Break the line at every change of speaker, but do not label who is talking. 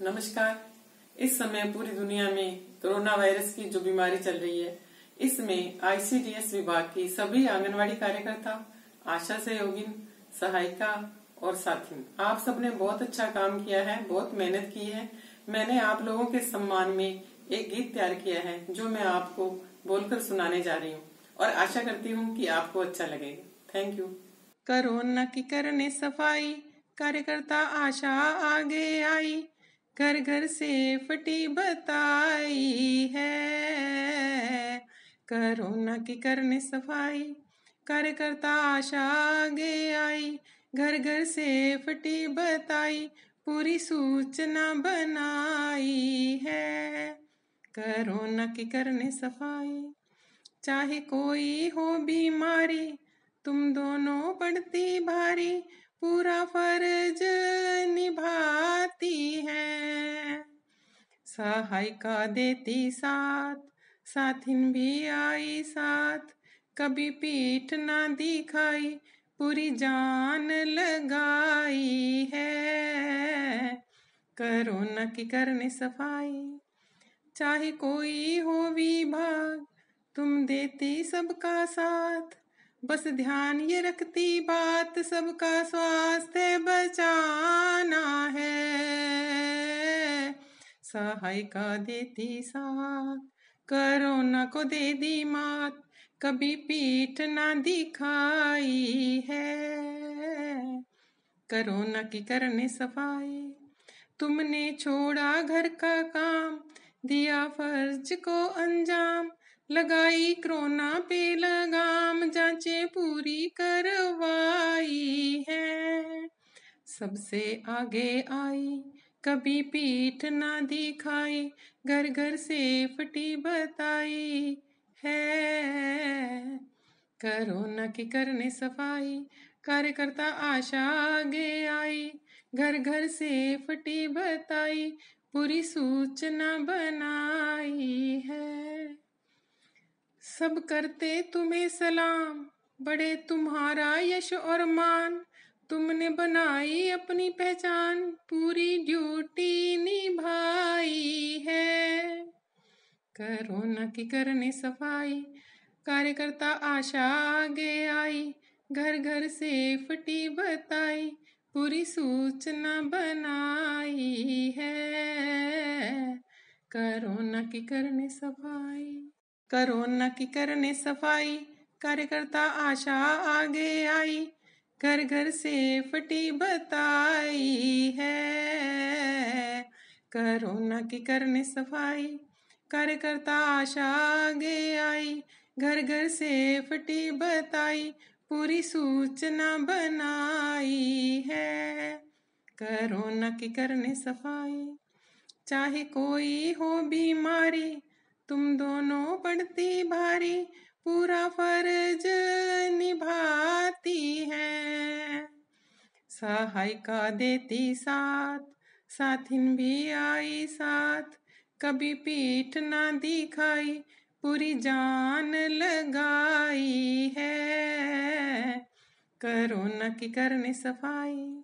नमस्कार। इस समय पूरी दुनिया में कोरोना वायरस की जो बीमारी चल रही है, इसमें आईसीडीएस विभाग की सभी आंगनवाड़ी कार्यकर्ता, आशा सहयोगिन, सहायिका और साथी। आप सबने बहुत अच्छा काम किया है, बहुत मेहनत की है। मैंने आप लोगों के सम्मान में एक गीत तैयार किया है, जो मैं आपको बोलकर सुनाने जा रही हूँ। और आशा करती हूँ कि आपको अच्छा लगेगा थैंक यू
कोरोना की करने सफ़ाई, कार्यकर्ता आशा आगे आई। घर घर से फटी बताई है। कोरोना की करने सफ़ाई, कार्यकर्ता आशा आगे आई। घर घर से फटी बताई, पूरी सूचना बनाई है। कोरोना की करने सफ़ाई, चाहे कोई हो बीमारी, तुम दोनों पड़ती भारी, पूरा फ़र्ज़ सहायिका देती साथ, साथिन भी आई साथ। कभी पीठ ना दिखाई, पूरी जान लगाई है। कोरोना की करने सफ़ाई, चाहे कोई हो विभाग, तुम देती सबका साथ। बस ध्यान ये रखती बात, सबका स्वास्थ्य बचाना है। सहायिका देती साथ कोरोना को दे दी मात, कभी पीठ ना दिखाई है। कोरोना की करने सफ़ाई, तुमने छोड़ा घर का काम, दिया फ़र्ज़ को अंजाम, लगाई कोरोना पे लगाम, जांचे पूरी करवाई है। सबसे आगे आई कभी पीठ ना दिखाई, घर घर से फटी बताई, है। कोरोना की करने सफ़ाई, कार्यकर्ता आशा आगे आई, घर घर से फटी बताई, पूरी सूचना बनाई है। सब करते तुम्हें सलाम, बड़े तुम्हारा यश और मान तुमने बनाई अपनी पहचान, पूरी ड्यूटी निभाई है। कोरोना की करने सफ़ाई, कार्यकर्ता आशा आगे आई घर घर से फटी बताई, पूरी सूचना बनाई है। कोरोना की करने सफ़ाई कोरोना की करने सफ़ाई, कार्यकर्ता आशा आगे आई घर घर से फटी बताई है। कोरोना की करने सफ़ाई कार्यकर्ता आशा आगे आई। घर घर से फटी बताई, पूरी सूचना बनाई है। कोरोना की करने सफ़ाई, चाहे कोई हो बीमारी, तुम दोनों पड़ती भारी। पूरा फ़र्ज़ सहायिका देती साथ, साथिन भी आई साथ। कभी पीठ ना दिखाई, पूरी जान लगाई है। करो न की करने सफ़ाई।